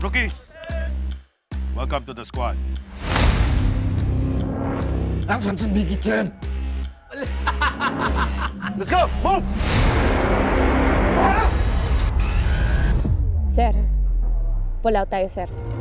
Rookie, welcome to the squad. That's si Biggie turn. Let's go! Move! Sir, pull out tayo, sir.